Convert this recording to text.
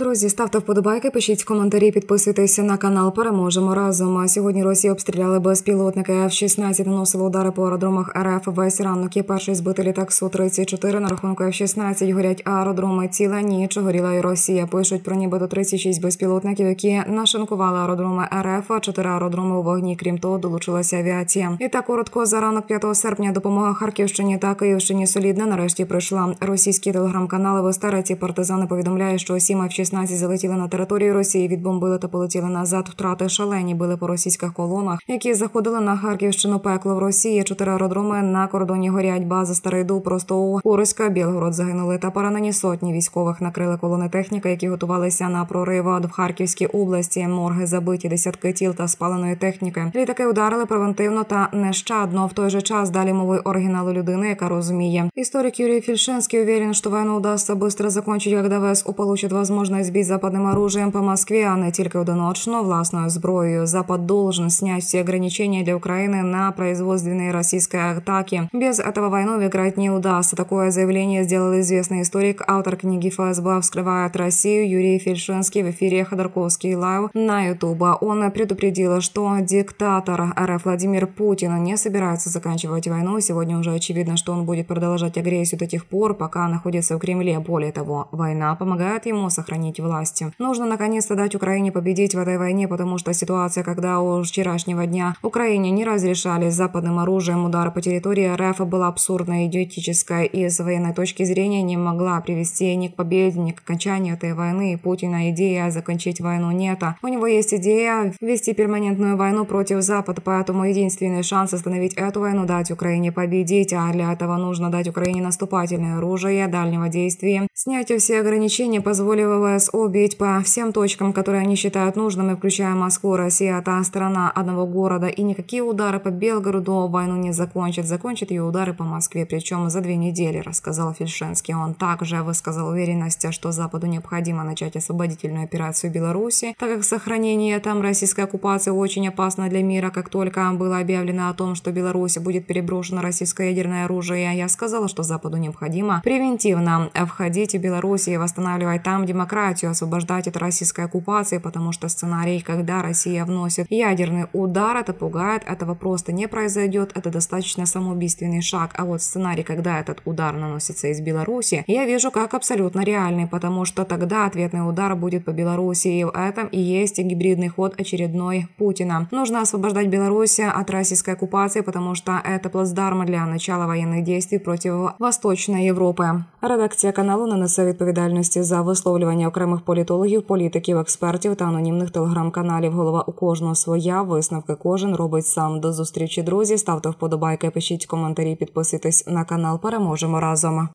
Друзі, ставте вподобайки, пишіть коментарі, підписуйтеся на канал. Переможемо разом. А сьогодні Росія обстріляли безпілотники F-16, наносили удари по аеродромах РФ. Весь ранок є перший збитий літак Су-34. На рахунку F-16 горять аеродроми. Ціла ніч горіла і Росія. Пишуть про нібито 36 безпілотників, які нашинкували аеродроми РФ. а Чотири аеродроми у вогні. Крім того, долучилася авіація. І так коротко за ранок 5 серпня допомога Харківщині та Київщині солідна. Нарешті прийшла. Російські телеграм-канали в Остереці партизани повідомляють, що сім F-16 залетіли на територію Росії, відбомбили та полетіли назад. Втрати шалені били по російських колонах, які заходили на Харківщину. Пекло в Росії. Чотири аеродроми на кордоні горять. База Старий Дуб, просто у Курська, Білгород загинули та поранені сотні військових. Накрили колони техніка, які готувалися на прорив в Харківській області. Морги забиті, десятки тіл та спаленої техніки. Літаки ударили превентивно та нещадно. В той же час далі мовою оригіналу людини, яка розуміє. Історик Юрій Фільшинський уверен, що війну удасться швидко закінчити, як ВС получит возможность бить западным оружием по Москве, а не тільки одиночно власною зброєю. Запад должен снять все ограничения для Украины на производственные российской атаки. Без этого войну выиграть не удастся. Такое заявление сделал известный историк, автор книги «ФСБ взрывает Россию» Юрий Фельшинский в эфире Ходорковский Live на Ютуба. Он предупредил, что диктатор РФ Владимир Путин не собирается заканчивать войну. Сегодня уже очевидно, что он будет продолжать агрессию до тех пор, пока находится в Кремле. Более того, война помогает ему сохранить власть. Нужно наконец-то дать Украине победить в этой войне, потому что ситуация, когда у вчерашнего дня Украине не разрешали западным оружием удар по территории РФ, была абсурдной и идиотической и с военной точки зрения не могла привести ни к победе, ни к окончанию этой войны. Путина идея закончить войну нет. У него есть идея вести перманентную войну против Запада, поэтому единственный шанс остановить эту войну дать Украине победить, а для этого нужно дать Украине наступательное оружие дальнего действия, снять все ограничения, позволив ВСО бить по всем точкам, которые они считают нужными, включая Москву. Россия – та страна одного города, и никакие удары по Белгороду войну не закончат. Закончат ее удары по Москве, причем за две недели, рассказал Фельшинский. Он также высказал уверенность, что Западу необходимо начать освободительную операцию Беларуси, так как сохранение там российской оккупации очень опасно для мира. Как только было объявлено о том, что Беларусь будет переброшено российское ядерное оружие, я сказала, что Западу необходимо превентивно входить в Беларусь и восстанавливать там демократию, освобождать от российской оккупации, потому что сценарий, когда Россия вносит ядерный удар, это пугает, этого просто не произойдет, это достаточно самоубийственный шаг. А вот сценарий, когда этот удар наносится из Беларуси, я вижу как абсолютно реальный, потому что тогда ответный удар будет по Беларуси, и в этом и есть гибридный ход очередной Путина. Нужно освобождать Беларусь от российской оккупации, потому что это плацдарм для начала военных действий против Восточной Європи. Редакція каналу не несе відповідальності за висловлювання окремих політологів, політиків, експертів та анонімних телеграм-каналів. Голова у кожного своя висновки кожен робить сам. До зустрічі друзі. Ставте вподобайки, пишіть коментарі, підписуйтесь на канал. Переможемо разом.